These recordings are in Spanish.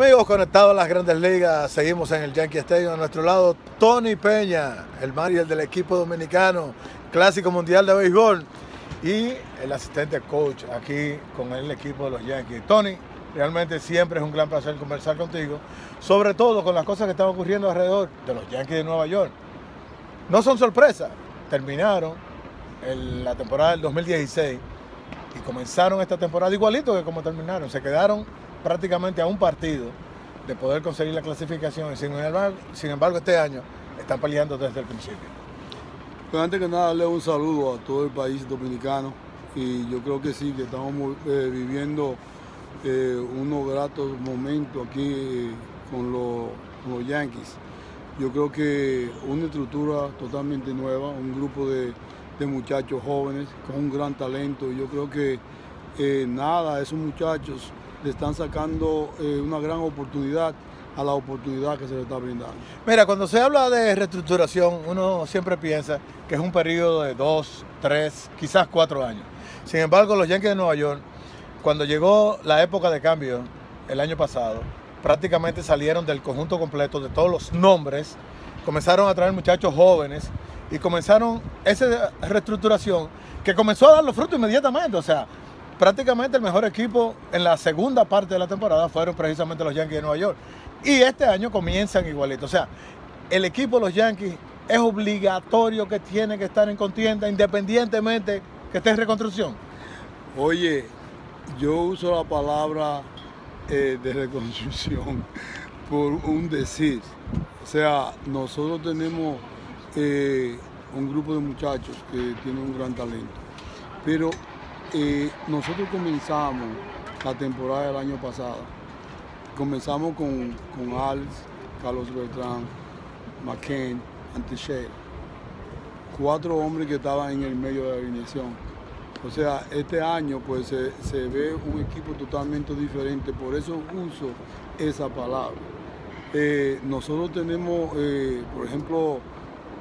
amigos conectados a las grandes ligas, seguimos en el Yankee Stadium. A nuestro lado, Tony Peña, el manager del equipo dominicano, Clásico Mundial de Béisbol, y el asistente coach aquí con el equipo de los Yankees. Tony, realmente siempre es un gran placer conversar contigo, sobre todo con las cosas que están ocurriendo alrededor de los Yankees de Nueva York. No son sorpresas, terminaron la temporada del 2016 y comenzaron esta temporada igualito que como terminaron. Se quedaron prácticamente a un partido de poder conseguir la clasificación. Sin embargo, sin embargo este año están peleando desde el principio. Pues antes que nada, darle un saludo a todo el país dominicano y yo creo que sí, que estamos eh, viviendo eh, unos gratos momentos aquí eh, con, los, con, los, Yankees. Yo creo que una estructura totalmente nueva, un grupo de, de muchachos jóvenes con un gran talento. Yo creo que nada, esos muchachos le están sacando eh, una gran oportunidad a la oportunidad que se le está brindando. Mira, cuando se habla de reestructuración, uno siempre piensa que es un periodo de dos, tres, quizás cuatro años. Sin embargo, los Yankees de Nueva York, cuando llegó la época de cambio el año pasado, prácticamente salieron del conjunto completo de todos los nombres, comenzaron a traer muchachos jóvenes y comenzaron esa reestructuración que comenzó a dar los frutos inmediatamente. O sea, prácticamente el mejor equipo en la segunda parte de la temporada fueron precisamente los Yankees de Nueva York. Y este año comienzan igualito. O sea, el equipo de los Yankees es obligatorio que tiene que estar en contienda independientemente que esté en reconstrucción. Oye, yo uso la palabra eh, de reconstrucción por un decir. O sea, nosotros tenemos eh, un grupo de muchachos que tienen un gran talento. Pero nosotros comenzamos la temporada del año pasado. Comenzamos con, con Alex, Carlos Bertrán, McCain, Antishare. Cuatro hombres que estaban en el medio de la alineación. O sea, este año pues se, ve un equipo totalmente diferente, por eso uso esa palabra. Eh, nosotros tenemos, eh, por ejemplo,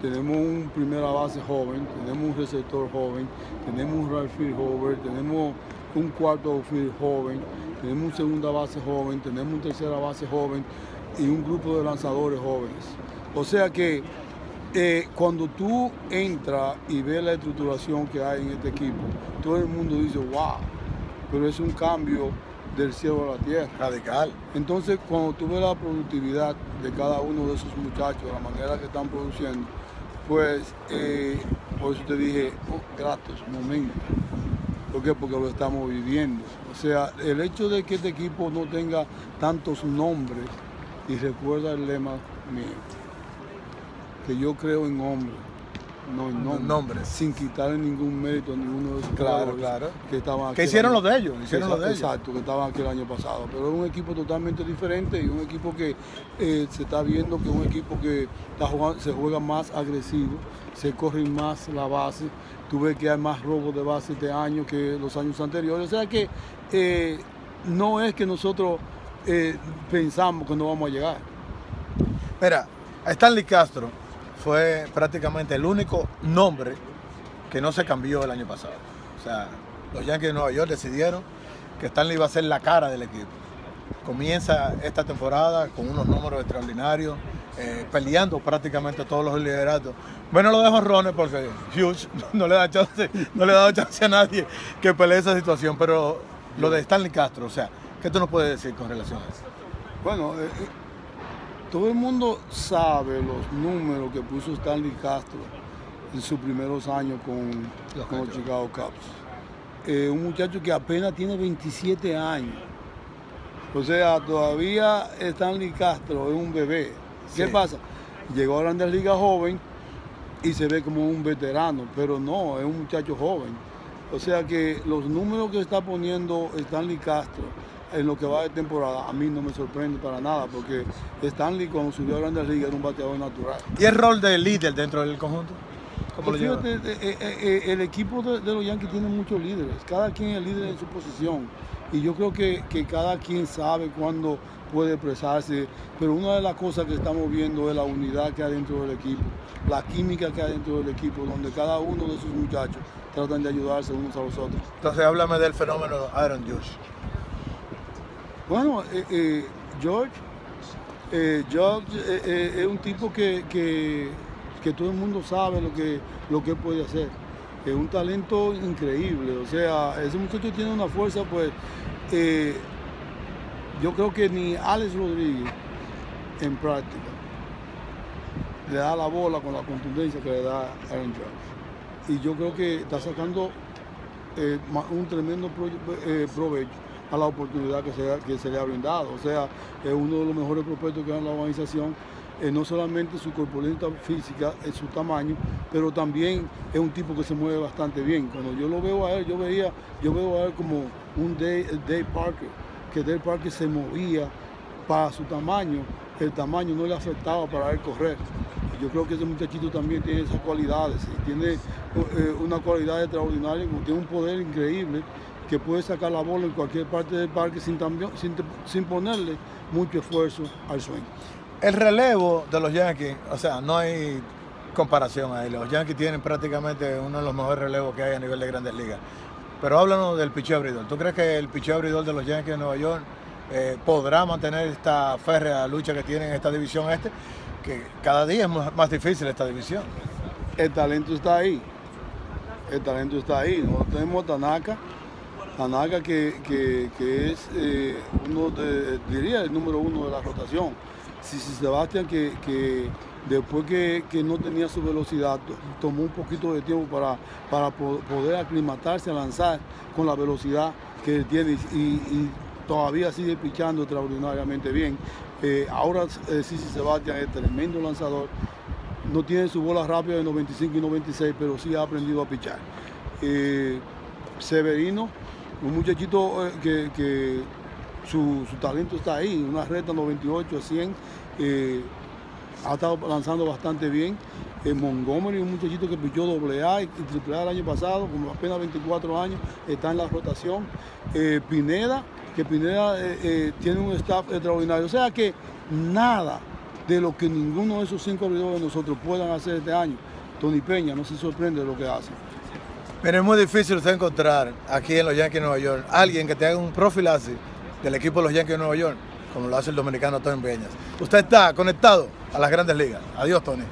tenemos un primera base joven, tenemos un receptor joven, tenemos un right field joven, tenemos un cuarto field joven, tenemos un segunda base joven, tenemos un tercera base joven y un grupo de lanzadores jóvenes. O sea que eh, cuando tú entras y ves la estructuración que hay en este equipo, todo el mundo dice, wow, pero es un cambio del cielo a la tierra. Radical. Entonces, cuando tú ves la productividad de cada uno de esos muchachos, la manera que están produciendo, pues eh, por eso te dije, oh, gratos, momento. ¿Por qué? Porque lo estamos viviendo. O sea, el hecho de que este equipo no tenga tantos nombres, y recuerda el lema mío, que yo creo en hombres, no nombres, sin quitarle ningún mérito a ninguno de esos claro, claro. que estaban aquí. Que hicieron lo de ellos, hicieron lo de ellos. Exacto, que estaban aquí el año pasado. Pero es un equipo totalmente diferente y un equipo que eh, se está viendo que es un equipo que se juega más agresivo, se corre más la base. Tú ves que hay más robos de base este año que los años anteriores. O sea que eh, no es que nosotros eh, pensamos que no vamos a llegar. Mira, Stanley Castro fue prácticamente el único nombre que no se cambió el año pasado. O sea, los Yankees de Nueva York decidieron que Stanley iba a ser la cara del equipo. Comienza esta temporada con unos números extraordinarios, eh, peleando prácticamente todos los lideratos. Bueno, lo dejo Ronnie porque Hughes no le da chance, no le da chance a nadie que pelee esa situación, pero lo de Stanley Castro, o sea, ¿qué tú nos puedes decir con relación a eso? Bueno, eh, todo el mundo sabe los números que puso Stanley Castro en sus primeros años con los, Chicago Cubs. Eh, un muchacho que apenas tiene 27 años. O sea, todavía Stanley Castro es un bebé. ¿Qué pasa? Llegó a Grandes Ligas joven y se ve como un veterano, pero no, es un muchacho joven. O sea que los números que está poniendo Stanley Castro en lo que va de temporada, a mí no me sorprende para nada, porque Stanley cuando subió a Grandes Ligas era un bateador natural. ¿Y el rol de líder dentro del conjunto? Pues fíjate, eh, eh, eh, el equipo de, los Yankees tiene muchos líderes, cada quien es líder en su posición, y yo creo que, que cada quien sabe cuándo puede expresarse, pero una de las cosas que estamos viendo es la unidad que hay dentro del equipo, la química que hay dentro del equipo, donde cada uno de esos muchachos tratan de ayudarse unos a los otros. Entonces háblame del fenómeno Aaron Josh. Bueno, eh, eh, George, eh, George es un tipo que, que, que, todo el mundo sabe lo que, lo que puede hacer. Es un talento increíble. O sea, ese muchacho tiene una fuerza, pues, yo creo que ni Alex Rodríguez en práctica le da la bola con la contundencia que le da Aaron George. Y yo creo que está sacando un tremendo provecho a la oportunidad que se, le ha brindado. O sea, es uno de los mejores prospectos que da la organización, eh, no solamente su corpulencia física, en su tamaño, pero también es un tipo que se mueve bastante bien. Cuando yo lo veo a él, yo veía, yo veo a él como un Dave, Parker, que Dave Parker se movía para su tamaño, el tamaño no le afectaba para él correr. Yo creo que ese muchachito también tiene esas cualidades, tiene eh, una cualidad extraordinaria, tiene un poder increíble que puede sacar la bola en cualquier parte del parque sin, sin, ponerle mucho esfuerzo al swing. El relevo de los Yankees, o sea, no hay comparación ahí. Los Yankees tienen prácticamente uno de los mejores relevos que hay a nivel de grandes ligas. Pero háblanos del picheo abridor. ¿Tú crees que el picheo abridor de los Yankees de Nueva York eh, podrá mantener esta férrea lucha que tiene en esta división este? Que cada día es más difícil esta división. El talento está ahí. El talento está ahí. Nosotros tenemos Tanaka, Tanaka que, que, es eh, uno, diría, el número uno de la rotación. Si Sebastián que, después que, no tenía su velocidad, tomó un poquito de tiempo para, para poder aclimatarse a lanzar con la velocidad que tiene y, todavía sigue pichando extraordinariamente bien. Eh, ahora eh, Sisi Sebastián es tremendo lanzador, no tiene su bola rápida de 95 y 96, pero sí ha aprendido a pichar. Eh, Severino un muchachito eh, que, su, talento está ahí, una reta 98 a 100, eh, ha estado lanzando bastante bien. Eh, Montgomery, un muchachito que pichó doble A y triple A el año pasado, con apenas 24 años, está en la rotación. Pineda, que Pineda tiene un staff extraordinario. O sea que nada de lo que ninguno de esos cinco abridores de nosotros puedan hacer este año, Tony Peña no se sorprende de lo que hace. Pero es muy difícil usted encontrar aquí en los Yankees de Nueva York alguien que tenga un profil así del equipo de los Yankees de Nueva York, como lo hace el dominicano Tony Peñas. Usted está conectado a las grandes ligas. Adiós, Tony.